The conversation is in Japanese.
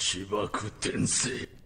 千葉転生